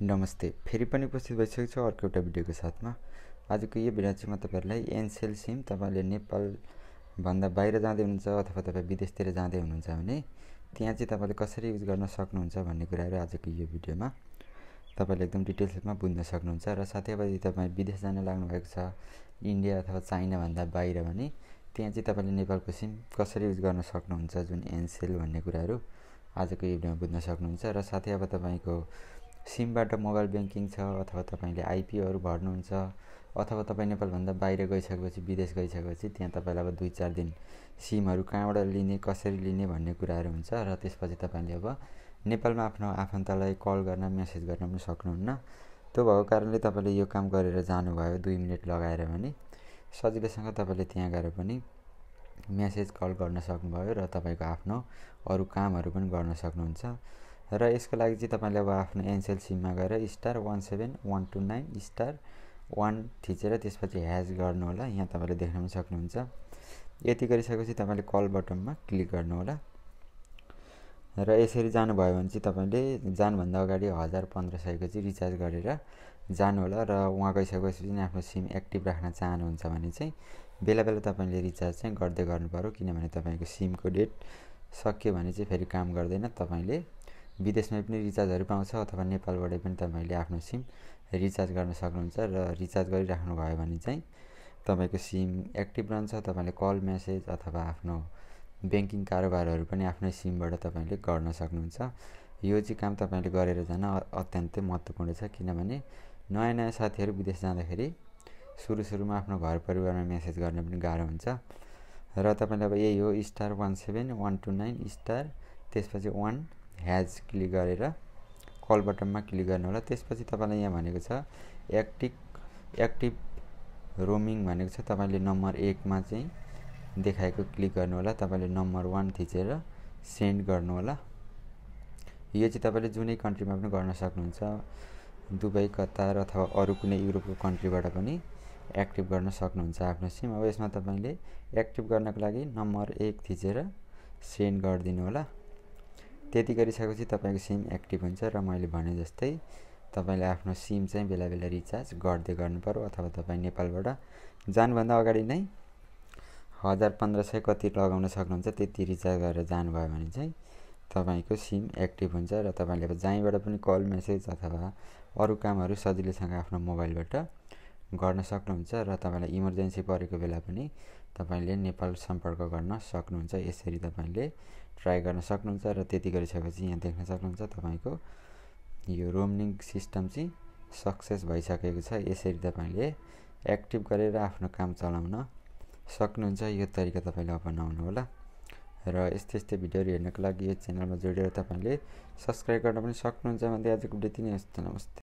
नमस्ते। फेरि पनि उपस्थित भइसकेको छु अर्को एउटा भिडियोको साथमा। आजको यो भिडियो चाहिँ म तपाईँहरूलाई एनसेल सिम तपाईँले नेपालभन्दा बाहिर जाँदै हुनुहुन्छ अथवा तपाईँ विदेशतिर जाँदै हुनुहुन्छ भने त्यहाँ चाहिँ तपाईँले कसरी युज गर्न सक्नुहुन्छ भन्ने कुराहरू आजको यो भिडियोमा तपाईँले एकदम डिटेल्समा बुझ्न सक्नुहुन्छ र साथै अब यदि तपाईँ विदेश जान लाग्नुभएको छ इन्डिया अथवा चाइनाभन्दा बाहिर भने त्यहाँ चाहिँ तपाईँले नेपालको सिम कसरी युज गर्न सक्नुहुन्छ जुन एनसेल भन्ने कुराहरू आजको यो भिडियोमा बुझ्न सक्नुहुन्छ र साथै अब तपाईँको सिमबाट मोबाइल ब्याङ्किङ छ अथवा तपाईँले आइपीओहरू भर्नुहुन्छ अथवा तपाईँ नेपालभन्दा बाहिर गइसकेपछि विदेश गइसकेपछि त्यहाँ तपाईँलाई अब दुई चार दिन सिमहरू कहाँबाट लिने कसरी लिने भन्ने कुराहरू हुन्छ र त्यसपछि तपाईँले अब नेपालमा आफ्नो आफन्तलाई कल गर्न मेसेज गर्न पनि सक्नुहुन्न। त्यो भएको कारणले तपाईँले यो काम गरेर जानुभयो दुई मिनट लगाएर भने। सजिलैसँग तपाईँले त्यहाँ गएर पनि मेसेज कल गर्न सक्नुभयो र तपाईँको आफ्नो अरू कामहरू पनि गर्न सक्नुहुन्छ। र यसको लागि चाहिँ तपाईँले अब आफ्नो एनसेल सिममा गएर star one seven one two nine star one थिचेर त्यसपछि गर्नु होला। यहाँ तपाईँले देख्न पनि सक्नुहुन्छ। यति गरिसकेपछि तपाईँले कल बटनमा क्लिक गर्नु होला। र यसरी जानुभयो भने चाहिँ तपाईँले जानुभन्दा अगाडि हजार पन्ध्र सयको चाहिँ रिचार्ज गरेर जानु होला र उहाँ गइसकेपछि आफ्नो सिम एक्टिभ राख्न चाहनुहुन्छ भने चाहिँ बेला बेला तपाईँले रिचार्ज चाहिँ गर्दै गर्नु पऱ्यो किनभने तपाईँको सिमको डेट सक्यो भने चाहिँ फेरि काम गर्दैन। तपाईँले विदेशमै पनि रिचार्जहरू पाउँछ अथवा नेपालबाटै पनि तपाईँले आफ्नो सिम रिचार्ज गर्न सक्नुहुन्छ र रिचार्ज गरिराख्नु भयो भने चाहिँ तपाईँको सिम एक्टिभ रहन्छ तपाईँले कल मेसेज अथवा आफ्नो ब्याङ्किङ कारोबारहरू पनि आफ्नै सिमबाट तपाईँले गर्न सक्नुहुन्छ। यो चाहिँ काम तपाईँले गरेर जान अत्यन्तै महत्त्वपूर्ण छ किनभने नयाँ नयाँ साथीहरू विदेश जाँदाखेरि सुरु सुरुमा आफ्नो घर परिवारमा मेसेज गर्न पनि गाह्रो हुन्छ। र तपाईँले अब यही हो star one seven one two nine star त्यसपछि वान ह्याज क्लिक गरेर कल बटनमा क्लिक गर्नु होला। त्यसपछि तपाईँलाई यहाँ भनेको छ एक्टिभ एक्टिभ रोमिङ भनेको छ। तपाईँले नम्बर एकमा चाहिँ देखाएको क्लिक गर्नु होला। तपाईँले नम्बर वान थिचेर सेन्ड गर्नु होला। यो चाहिँ तपाईँले जुनै कन्ट्रीमा पनि गर्न सक्नुहुन्छ। दुबई कतार अथवा अरू कुनै युरोपको कन्ट्रीबाट पनि एक्टिभ गर्न सक्नुहुन्छ आफ्नो सिम। अब यसमा तपाईँले एक्टिभ गर्नको लागि नम्बर एक थिचेर सेन्ड गरिदिनु होला। त्यति गरिसकेपछि तपाईँको सिम एक्टिभ हुन्छ र मैले भने जस्तै तपाईँले आफ्नो सिम चाहिँ बेला बेला रिचार्ज गर्दै गर्नु पऱ्यो अथवा तपाईँ नेपालबाट जानुभन्दा अगाडि नै हजार पन्ध्र सय कति लगाउन सक्नुहुन्छ त्यति रिचार्ज गरेर जानुभयो भने चाहिँ तपाईँको सिम एक्टिभ हुन्छ र तपाईँले अब जहीँबाट पनि कल मेसेज अथवा अरू कामहरू सजिलैसँग आफ्नो मोबाइलबाट गर्न सक्नुहुन्छ र तपाईँलाई इमर्जेन्सी परेको बेला पनि तपाईँले नेपाल सम्पर्क गर्न सक्नुहुन्छ। यसरी तपाईँले ट्राई गर्न सक्नुहुन्छ र त्यति गरिसकेपछि यहाँ देख्न सक्नुहुन्छ तपाईँको यो रोमिङ सिस्टम चाहिँ सक्सेस भइसकेको छ। यसरी तपाईँले एक्टिभ गरेर आफ्नो काम चलाउन सक्नुहुन्छ। यो तरिका तपाईँले अपनाउनु होला। र यस्तै यस्तै भिडियोहरू हेर्नको लागि यो च्यानलमा जोडेर तपाईँले सब्सक्राइब गर्न पनि सक्नुहुन्छ। भन्दै आजको भिडियो नै नमस्ते